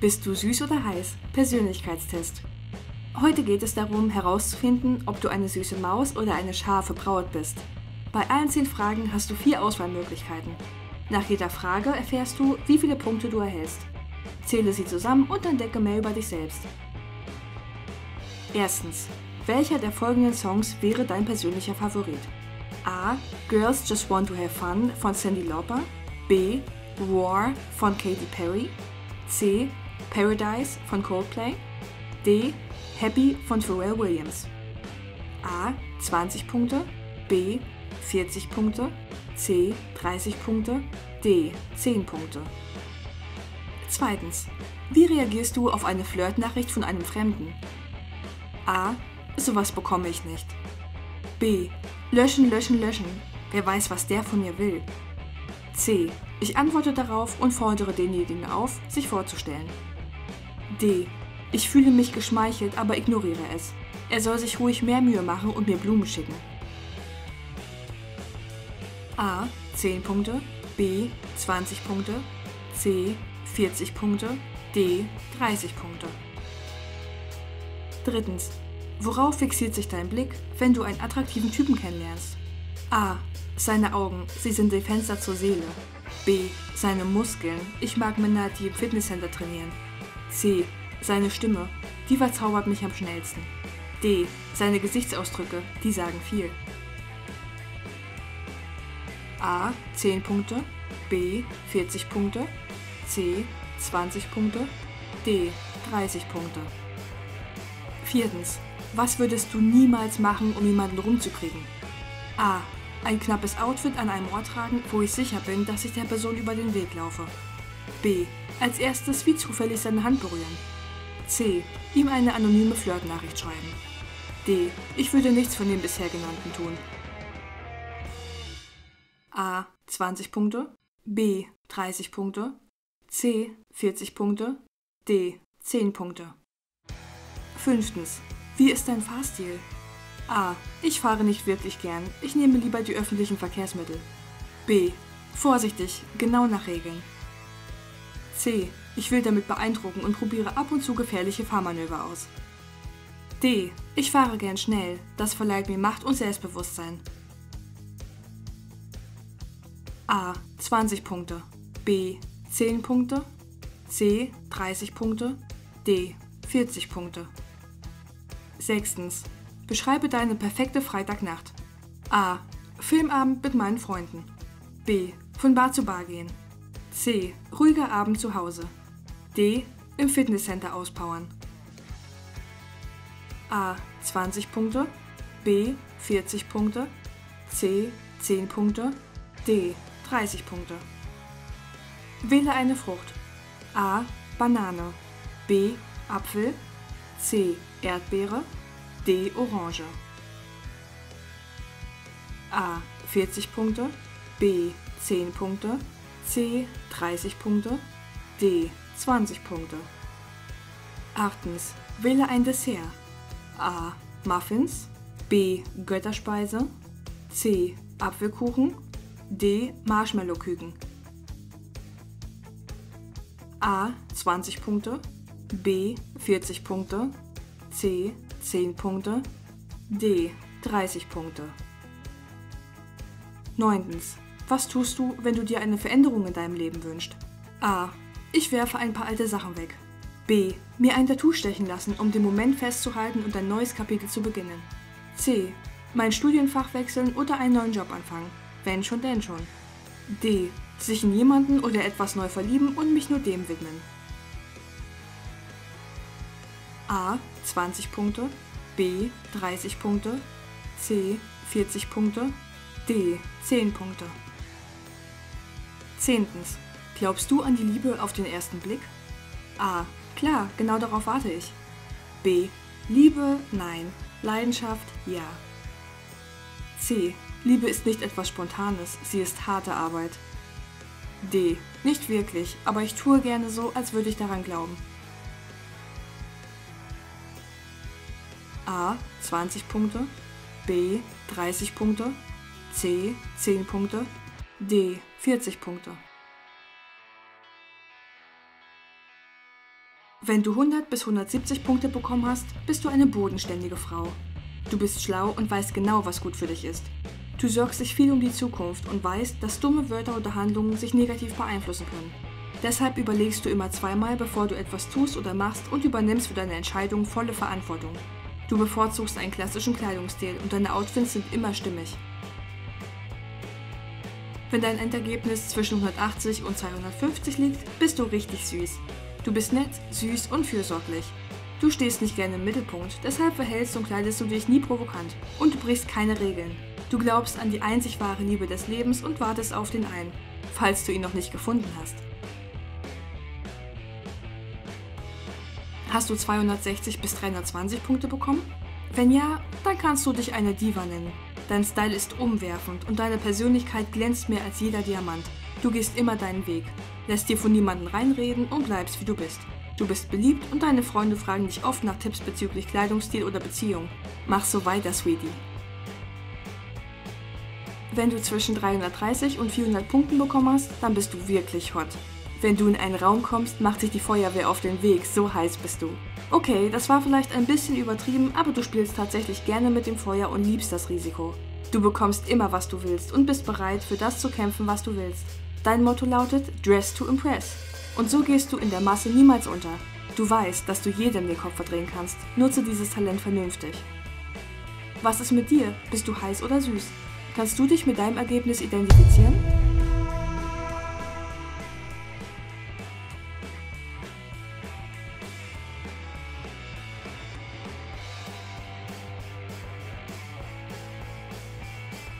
Bist du süß oder heiß? Persönlichkeitstest. Heute geht es darum, herauszufinden, ob du eine süße Maus oder eine scharfe Braut bist. Bei allen zehn Fragen hast du vier Auswahlmöglichkeiten. Nach jeder Frage erfährst du, wie viele Punkte du erhältst. Zähle sie zusammen und entdecke mehr über dich selbst. Erstens. Welcher der folgenden Songs wäre dein persönlicher Favorit? A. Girls Just Want to Have Fun von Sandy Lauper. B. War von Katy Perry. C. Paradise von Coldplay. D. Happy von Pharrell Williams. A. 20 Punkte. B. 40 Punkte. C. 30 Punkte. D. 10 Punkte. Zweitens. Wie reagierst du auf eine Flirtnachricht von einem Fremden? A. Sowas bekomme ich nicht. B. Löschen, löschen, löschen. Wer weiß, was der von mir will. C. Ich antworte darauf und fordere denjenigen auf, sich vorzustellen. D. Ich fühle mich geschmeichelt, aber ignoriere es. Er soll sich ruhig mehr Mühe machen und mir Blumen schicken. A. 10 Punkte. B. 20 Punkte. C. 40 Punkte. D. 30 Punkte. Drittens. Worauf fixiert sich dein Blick, wenn du einen attraktiven Typen kennenlernst? A. Seine Augen, sie sind die Fenster zur Seele. B. Seine Muskeln, ich mag Männer, die im Fitnesscenter trainieren. C. Seine Stimme, die verzaubert mich am schnellsten. D. Seine Gesichtsausdrücke, die sagen viel. A. 10 Punkte. B. 40 Punkte. C. 20 Punkte. D. 30 Punkte. Viertens. Was würdest du niemals machen, um jemanden rumzukriegen? A. Ein knappes Outfit an einem Ort tragen, wo ich sicher bin, dass ich der Person über den Weg laufe. B. Als erstes wie zufällig seine Hand berühren. C. Ihm eine anonyme Flirtnachricht schreiben. D. Ich würde nichts von den bisher genannten tun. A. 20 Punkte. B. 30 Punkte. C. 40 Punkte. D. 10 Punkte. Fünftens. Wie ist dein Fahrstil? A. Ich fahre nicht wirklich gern. Ich nehme lieber die öffentlichen Verkehrsmittel. B. Vorsichtig, genau nach Regeln. C. Ich will damit beeindrucken und probiere ab und zu gefährliche Fahrmanöver aus. D. Ich fahre gern schnell. Das verleiht mir Macht und Selbstbewusstsein. A. 20 Punkte. B. 10 Punkte. C. 30 Punkte. D. 40 Punkte. Sechstens. Beschreibe deine perfekte Freitagnacht. A. Filmabend mit meinen Freunden. B. Von Bar zu Bar gehen. C. Ruhiger Abend zu Hause. D. Im Fitnesscenter auspowern. A. 20 Punkte. B. 40 Punkte. C. 10 Punkte. D. 30 Punkte. Wähle eine Frucht. A. Banane. B. Apfel. C. Erdbeere. D. Orange. A. 40 Punkte. B. 10 Punkte. C. 30 Punkte. D. 20 Punkte. Achtens. Wähle ein Dessert. A. Muffins. B. Götterspeise. C. Apfelkuchen. D. Marshmallowküken. A. 20 Punkte. B. 40 Punkte. C. 10 Punkte. D. 30 Punkte. 9. Was tust du, wenn du dir eine Veränderung in deinem Leben wünschst? A. Ich werfe ein paar alte Sachen weg. B. Mir ein Tattoo stechen lassen, um den Moment festzuhalten und ein neues Kapitel zu beginnen. C. Mein Studienfach wechseln oder einen neuen Job anfangen. Wenn schon, denn schon. D. Sich in jemanden oder etwas neu verlieben und mich nur dem widmen. A 20 Punkte, B 30 Punkte, C 40 Punkte, D 10 Punkte. Zehntens. Glaubst du an die Liebe auf den ersten Blick? A. Klar, genau darauf warte ich. B. Liebe, nein. Leidenschaft, ja. C. Liebe ist nicht etwas Spontanes, sie ist harte Arbeit. D. Nicht wirklich, aber ich tue gerne so, als würde ich daran glauben. A 20 Punkte, B 30 Punkte, C 10 Punkte, D 40 Punkte. Wenn du 100 bis 170 Punkte bekommen hast, bist du eine bodenständige Frau. Du bist schlau und weißt genau, was gut für dich ist. Du sorgst dich viel um die Zukunft und weißt, dass dumme Wörter oder Handlungen sich negativ beeinflussen können. Deshalb überlegst du immer zweimal, bevor du etwas tust oder machst und übernimmst für deine Entscheidung volle Verantwortung. Du bevorzugst einen klassischen Kleidungsstil und deine Outfits sind immer stimmig. Wenn dein Endergebnis zwischen 180 und 250 liegt, bist du richtig süß. Du bist nett, süß und fürsorglich. Du stehst nicht gerne im Mittelpunkt, deshalb verhältst und kleidest du dich nie provokant und du brichst keine Regeln. Du glaubst an die einzig wahre Liebe des Lebens und wartest auf den einen, falls du ihn noch nicht gefunden hast. Hast du 260 bis 320 Punkte bekommen? Wenn ja, dann kannst du dich eine Diva nennen. Dein Style ist umwerfend und deine Persönlichkeit glänzt mehr als jeder Diamant. Du gehst immer deinen Weg, lässt dir von niemandem reinreden und bleibst wie du bist. Du bist beliebt und deine Freunde fragen dich oft nach Tipps bezüglich Kleidungsstil oder Beziehung. Mach so weiter, Sweetie. Wenn du zwischen 330 und 400 Punkten bekommen hast, dann bist du wirklich hot. Wenn du in einen Raum kommst, macht sich die Feuerwehr auf den Weg, so heiß bist du. Okay, das war vielleicht ein bisschen übertrieben, aber du spielst tatsächlich gerne mit dem Feuer und liebst das Risiko. Du bekommst immer, was du willst und bist bereit, für das zu kämpfen, was du willst. Dein Motto lautet Dress to Impress. Und so gehst du in der Masse niemals unter. Du weißt, dass du jedem den Kopf verdrehen kannst. Nutze dieses Talent vernünftig. Was ist mit dir? Bist du heiß oder süß? Kannst du dich mit deinem Ergebnis identifizieren?